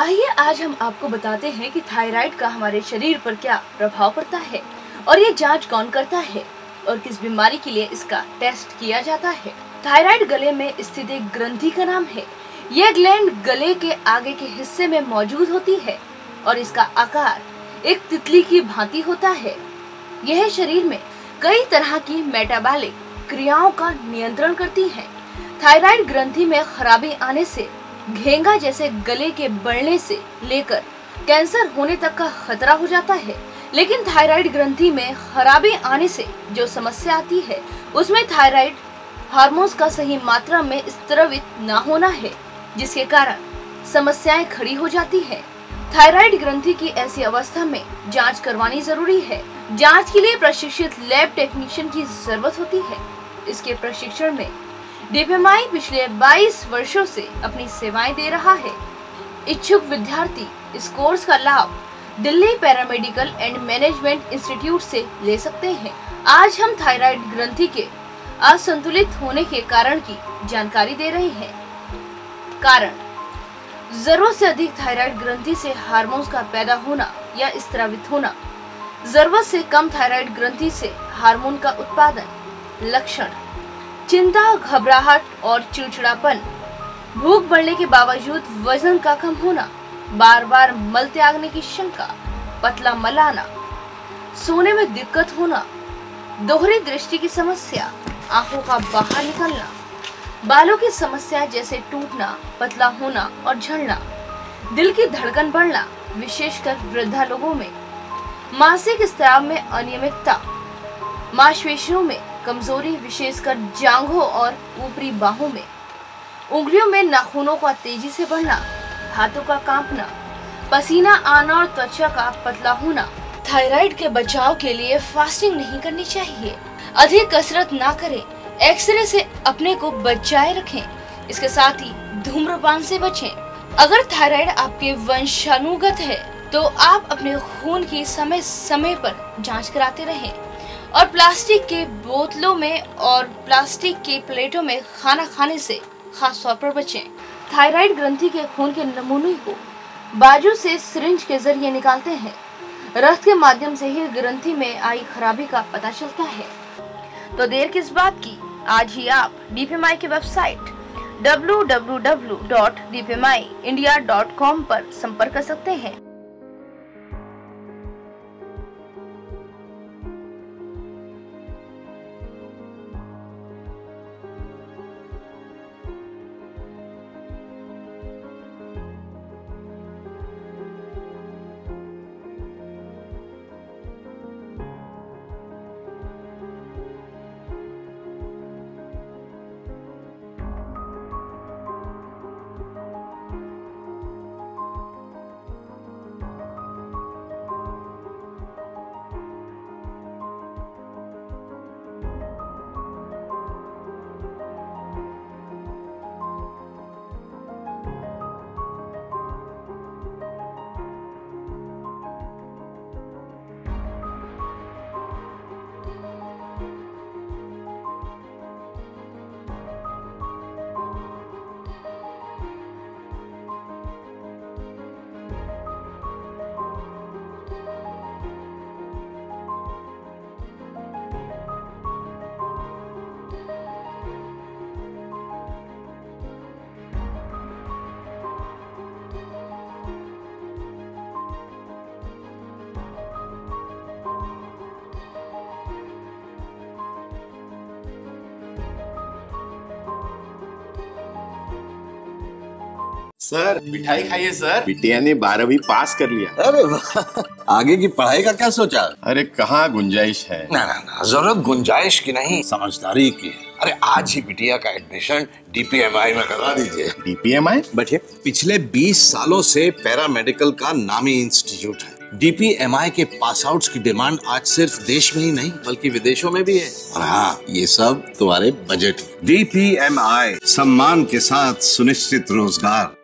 आइए, आज हम आपको बताते हैं कि थायराइड का हमारे शरीर पर क्या प्रभाव पड़ता है और ये जाँच कौन करता है और किस बीमारी के लिए इसका टेस्ट किया जाता है। थायराइड गले में स्थित एक ग्रंथि का नाम है। यह ग्लैंड गले के आगे के हिस्से में मौजूद होती है और इसका आकार एक तितली की भांति होता है। यह शरीर में कई तरह की मेटाबॉलिक क्रियाओं का नियंत्रण करती है। थायराइड ग्रंथि में खराबी आने से घेंगा जैसे गले के बढ़ने से लेकर कैंसर होने तक का खतरा हो जाता है। लेकिन थायराइड ग्रंथि में खराबी आने से जो समस्या आती है, उसमें थायराइड हार्मोन्स का सही मात्रा में स्त्रवित न होना है, जिसके कारण समस्याएँ खड़ी हो जाती है। थायराइड ग्रंथि की ऐसी अवस्था में जाँच करवानी ज़रूरी है। जाँच के लिए प्रशिक्षित लैब टेक्नीशियन की ज़रूरत होती है। इसके प्रशिक्षण में डीपीएमआई पिछले 22 वर्षों से अपनी सेवाएँ दे रहा है। इच्छुक विद्यार्थी इस कोर्स का लाभ Delhi paramedical and management institute से ले सकते हैं। आज हम थायराइड ग्रंथि के असंतुलित होने के कारण की जानकारी दे रहे हैं। कारण, ज़रूरत से अधिक थायराइड ग्रंथि से हार्मोन्स का पैदा होना या स्त्रावित होना। ज़रूरत से कम थायराइड ग्रंथि से हार्मोन का उत्पादन। लक्षण चिंता, घबराहट और चिड़चिड़ापन। भूख बढ़ने के बावजूद वज़न का कम होना बार बार मल त्यागने की शंका, पतला मल आना सोने में दिक्कत होना, दोहरी दृष्टि की समस्या, आँखों का बाहर निकलना, बालों की समस्या जैसे टूटना, पतला होना और झड़ना, दिल की धड़कन बढ़ना, विशेषकर वृद्धा लोगों में, मासिक स्त्राव में अनियमितता, मांसपेशियों में कमज़ोरी विशेषकर जांघों और ऊपरी बाहों में। उंगलियों में नाखूनों का तेज़ी से बढ़ना, हाथों का कांपना, पसीना आना और त्वचा का पतला होना, थायराइड के बचाव के लिए फास्टिंग नहीं करनी चाहिए। अधिक कसरत ना करें, एक्सरे से अपने को बचाए रखें, इसके साथ ही धूम्रपान से बचें। अगर थायराइड आपके वंशानुगत है तो आप अपने खून की समय समय पर जाँच कराते रहें। और प्लास्टिक के बोतलों में और प्लास्टिक के प्लेटों में खाना खाने से खास तौर पर बचें। थायराइड ग्रंथि के खून के नमूने को बाजू से सिरिंज के ज़रिए निकालते हैं। रक्त के माध्यम से ही ग्रंथि में आई खराबी का पता चलता है। तो देर किस बात की? आज ही आप डीपीएमआई की वेबसाइट www.dpmiindia.com पर संपर्क कर सकते हैं। सर मिठाई खाइए सर। बिटिया ने बारहवीं पास कर लिया। अरे आगे की पढ़ाई का क्या सोचा? अरे कहाँ गुंजाइश है? ना ना ना ज़रूरत गुंजाइश की नहीं। समझदारी की। अरे आज ही बिटिया का एडमिशन डीपीएमआई में करवा दीजिए। डीपीएमआई बैठिए। पिछले 20 सालों से पैरामेडिकल का नामी इंस्टीट्यूट है। डीपीएमआई के पास आउट की डिमांड आज सिर्फ़ देश में ही नहीं बल्कि विदेशों में भी है। और हाँ ये सब तुम्हारे बजट डीपीएमआई सम्मान के साथ सुनिश्चित रोज़गार।